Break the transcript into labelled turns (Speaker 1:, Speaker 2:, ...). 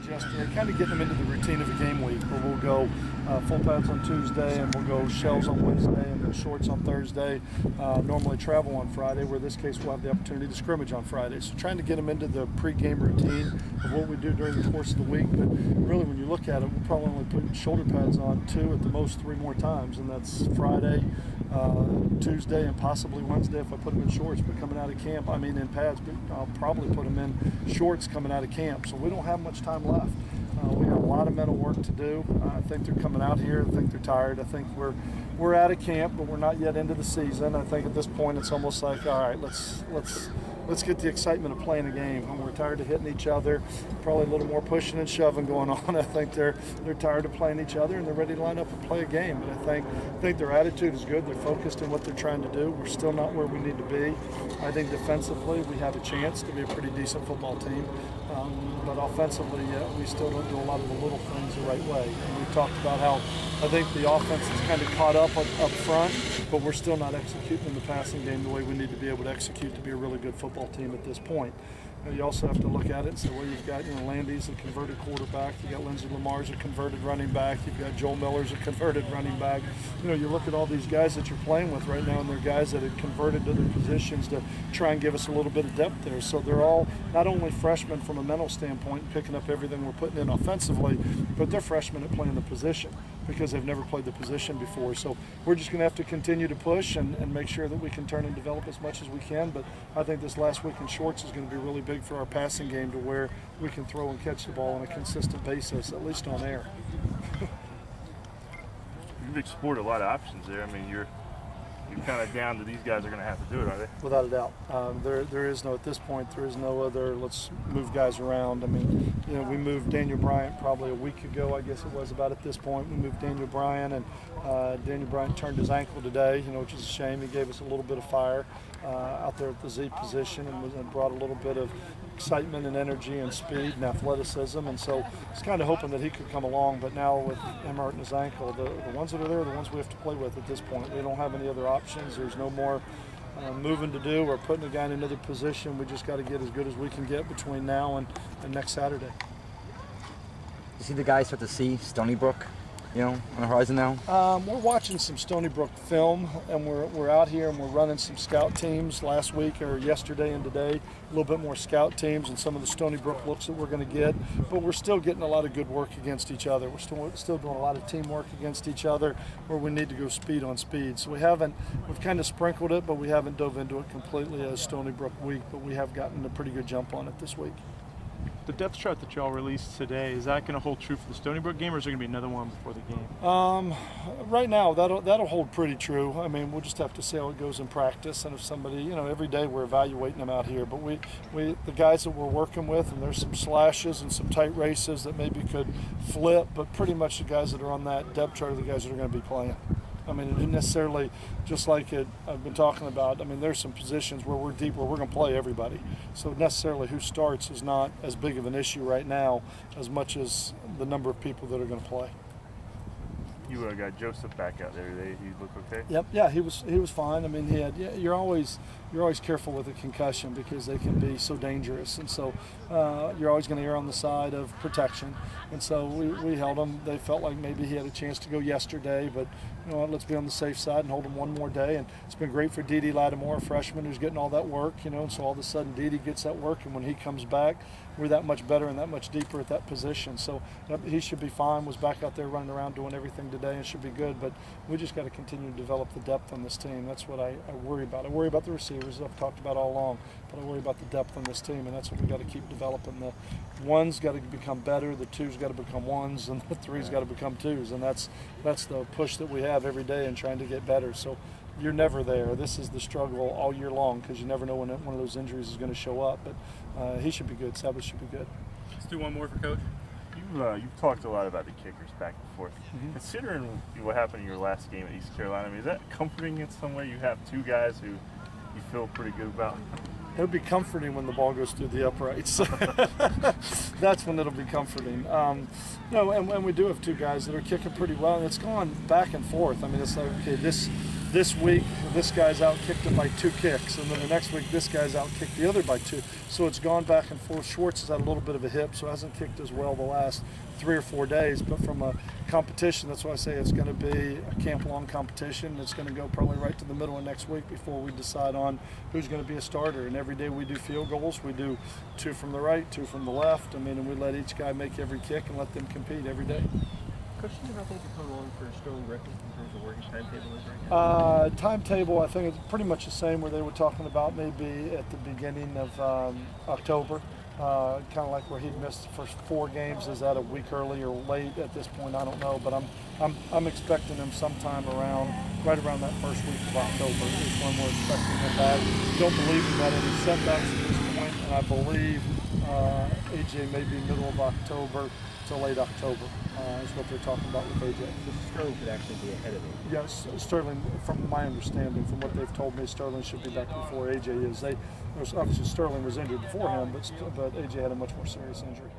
Speaker 1: yesterday, kind of getting them into the routine of a game week where we'll go uh, full pads on Tuesday and we'll go shells on Wednesday and then shorts on Thursday. Uh, normally travel on Friday, where this case we'll have the opportunity to scrimmage on Friday. So trying to get them into the pre-game routine of what we do during the course of the week. But really, when you look at it, we'll probably only put shoulder pads on two at the most three more times, and that's Friday, uh, Tuesday, and possibly Wednesday if I put them in shorts. But coming out of camp, I mean in pads, but I'll probably put them in shorts coming out of camp. So we don't have much time left. Uh, we have a lot of mental work to do. Uh, I think they're coming out here. I think they're tired. I think we're we're out of camp, but we're not yet into the season. I think at this point it's almost like, all right, let's let's let's get the excitement of playing a game. And we're tired of hitting each other. Probably a little more pushing and shoving going on. I think they're they're tired of playing each other and they're ready to line up and play a game. But I think I think their attitude is good. They're focused on what they're trying to do. We're still not where we need to be. I think defensively we have a chance to be a pretty decent football team. Um, but offensively, uh, we still don't do a lot of the little things the right way. And we talked about how I think the offense is kind of caught up up, up front, but we're still not executing the passing game the way we need to be able to execute to be a really good football team at this point. You also have to look at it say, well, you've got you know Landi's a converted quarterback, you got Lindsay Lamar's a converted running back, you've got Joel Miller's a converted running back. You know, you look at all these guys that you're playing with right now, and they're guys that have converted to their positions to try and give us a little bit of depth there. So they're all not only freshmen from a mental standpoint, picking up everything we're putting in offensively, but they're freshmen at playing the position because they've never played the position before. So we're just going to have to continue to push and, and make sure that we can turn and develop as much as we can. But I think this last week in shorts is going to be really big for our passing game to where we can throw and catch the ball on a consistent basis, at least on air.
Speaker 2: You've explored a lot of options there. I mean, you're you're kind of down to these guys are going to have to do it, are they?
Speaker 1: Without a doubt. Um, there, there is no, at this point, there is no other, let's move guys around. I mean, you know, we moved Daniel Bryant probably a week ago, I guess it was about at this point. We moved Daniel Bryant, and uh, Daniel Bryant turned his ankle today, you know, which is a shame. He gave us a little bit of fire uh, out there at the Z position and, was, and brought a little bit of excitement and energy and speed and athleticism. And so it's kind of hoping that he could come along. But now with Emma hurting his ankle, the, the ones that are there are the ones we have to play with at this point. We don't have any other options. There's no more uh, moving to do or putting a guy in another position. We just got to get as good as we can get between now and, and next Saturday.
Speaker 3: You see the guys start to see Stony Brook you know, on the horizon now?
Speaker 1: Um, we're watching some Stony Brook film, and we're, we're out here and we're running some scout teams last week or yesterday and today. A little bit more scout teams and some of the Stony Brook looks that we're going to get. But we're still getting a lot of good work against each other. We're still still doing a lot of teamwork against each other where we need to go speed on speed. So we haven't we've kind of sprinkled it, but we haven't dove into it completely as Stony Brook week. But we have gotten a pretty good jump on it this week
Speaker 4: the depth chart that y'all released today is that going to hold true for the Stony Brook game, or is there going to be another one before the game?
Speaker 1: Um, right now, that'll that'll hold pretty true. I mean, we'll just have to see how it goes in practice, and if somebody, you know, every day we're evaluating them out here. But we, we the guys that we're working with, and there's some slashes and some tight races that maybe could flip, but pretty much the guys that are on that depth chart are the guys that are going to be playing. I mean, it didn't necessarily, just like it, I've been talking about, I mean, there's some positions where we're deep where we're going to play everybody. So necessarily who starts is not as big of an issue right now as much as the number of people that are going to play.
Speaker 2: You uh, got Joseph back out there. He look okay.
Speaker 1: Yep. Yeah, he was he was fine. I mean, he had. You're always you're always careful with a concussion because they can be so dangerous, and so uh, you're always going to err on the side of protection. And so we, we held him. They felt like maybe he had a chance to go yesterday, but you know what? Let's be on the safe side and hold him one more day. And it's been great for DeDe Lattimore, a freshman who's getting all that work. You know, and so all of a sudden DeDe gets that work, and when he comes back, we're that much better and that much deeper at that position. So he should be fine. Was back out there running around doing everything today and should be good. But we just got to continue to develop the depth on this team. That's what I, I worry about. I worry about the receivers I've talked about all along, but I worry about the depth on this team, and that's what we got to keep developing. The ones got to become better, the twos got to become ones, and the threes got to become twos, and that's that's the push that we have every day in trying to get better. So you're never there. This is the struggle all year long because you never know when one of those injuries is going to show up. But uh, he should be good. Sabbath should be good.
Speaker 4: Let's do one more for coach.
Speaker 2: You, uh, you've talked a lot about the kickers back and forth. Mm-hmm. Considering what happened in your last game at East Carolina, I mean, is that comforting in some way? You have two guys who you feel pretty good about.
Speaker 1: It'll be comforting when the ball goes through the uprights. That's when it'll be comforting. Um, no, and, and we do have two guys that are kicking pretty well, and it's gone back and forth. I mean, it's like okay, this this week this guy's out kicked him by two kicks, and then the next week this guy's out kicked the other by two. So it's gone back and forth. Schwartz has had a little bit of a hip, so hasn't kicked as well the last three or four days. But from a competition, that's why I say it's going to be a camp long competition. It's going to go probably right to the middle of next week before we decide on who's going to be a starter. And every day we do field goals. We do two from the right, two from the left. I mean, and we let each guy make every kick and let them compete every day.
Speaker 5: Questions about things are coming along for Sterling Griffin in terms of where his timetable is right now?
Speaker 1: Uh, timetable, I think it's pretty much the same where they were talking about maybe at the beginning of um, October. Uh, kind of like where he'd missed the first four games. Is that a week early or late at this point? I don't know, but I'm I'm, I'm expecting him sometime around right around that first week of October is when we're expecting him back. Don't believe we've had any setbacks at this point, and I believe uh, AJ may be middle of October to late October uh, is what they're talking about with AJ.
Speaker 5: So Sterling could actually be ahead of him.
Speaker 1: Yes, Sterling, from my understanding, from what they've told me, Sterling should be back before AJ is. They, obviously Sterling was injured before him, but, but AJ had a much more serious injury.